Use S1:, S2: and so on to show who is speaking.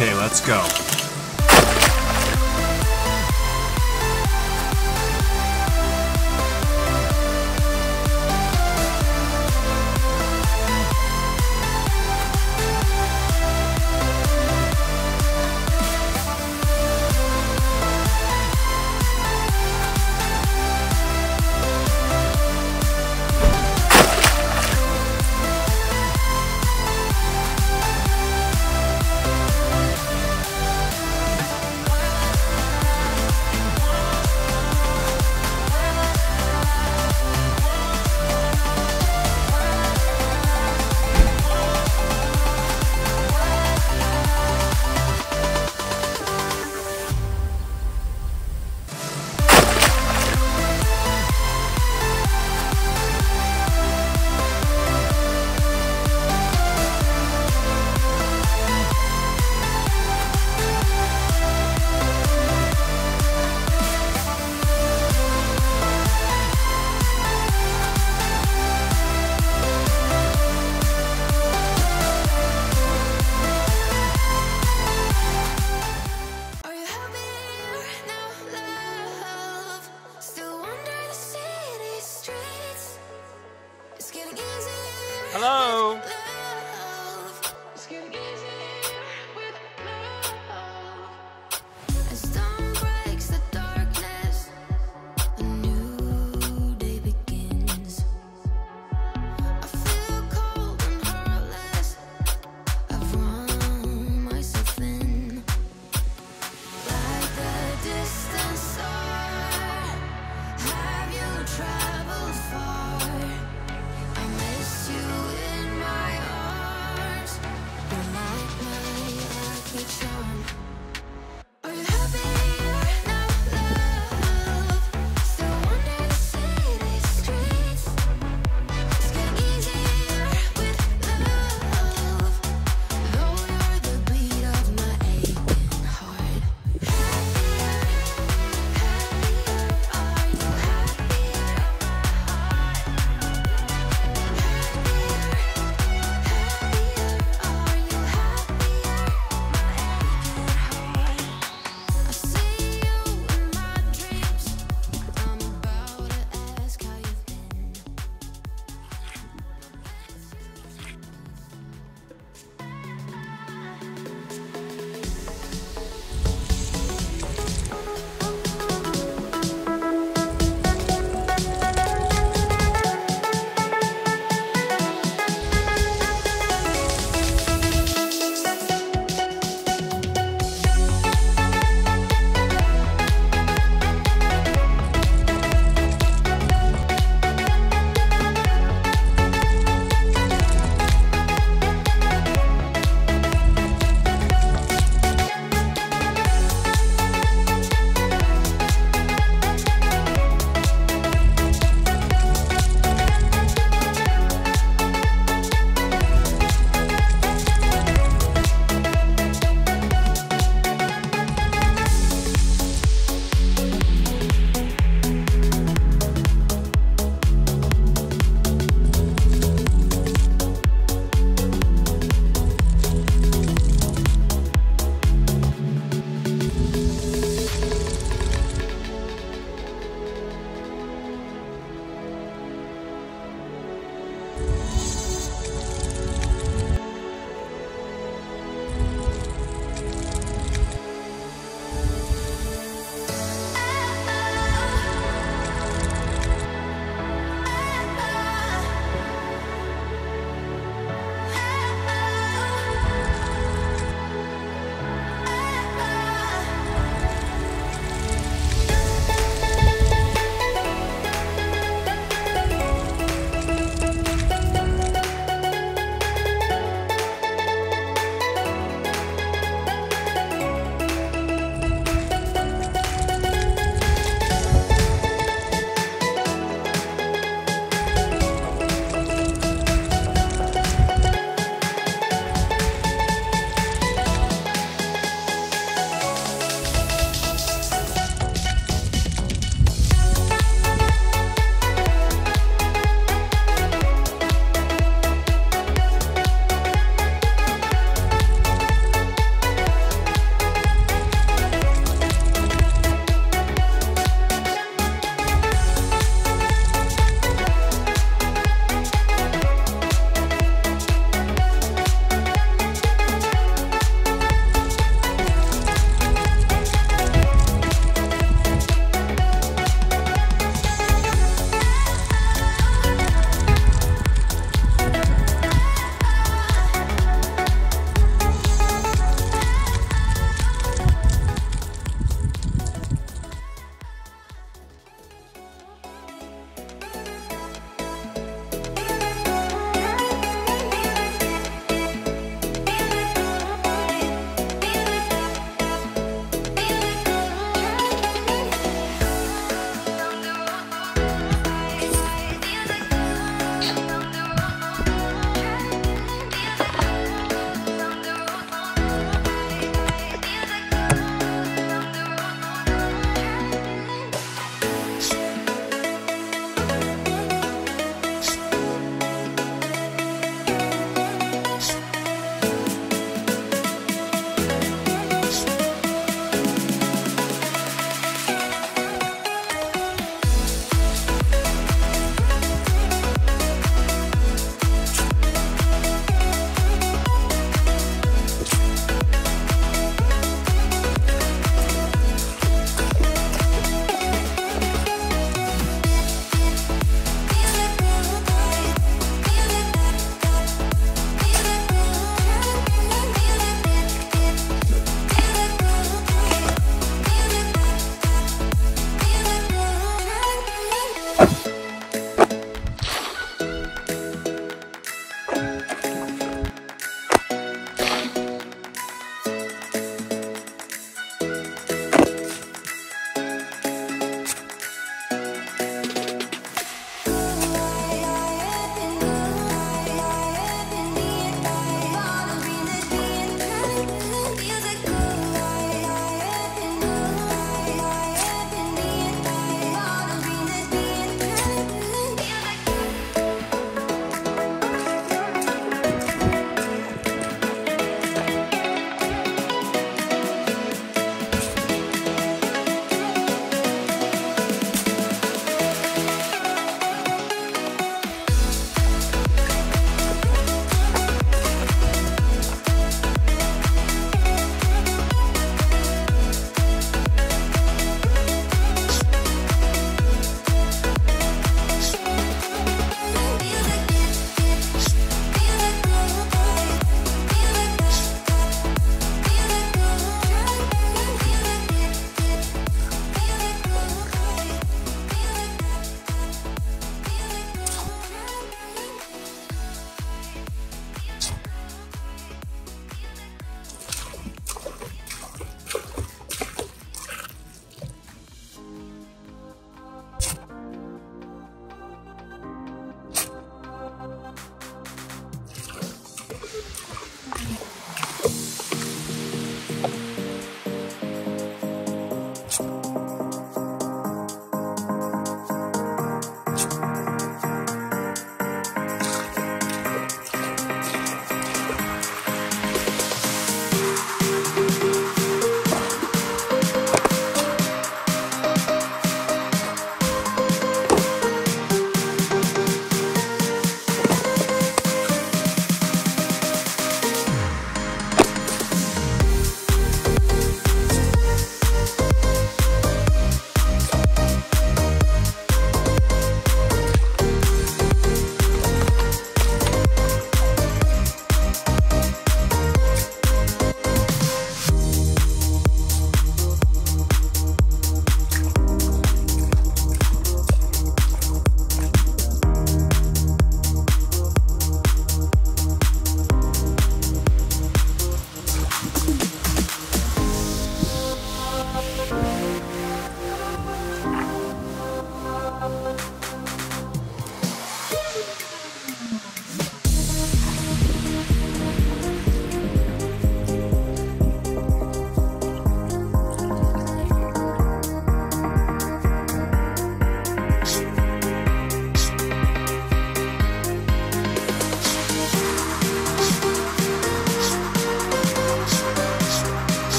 S1: Okay, let's go.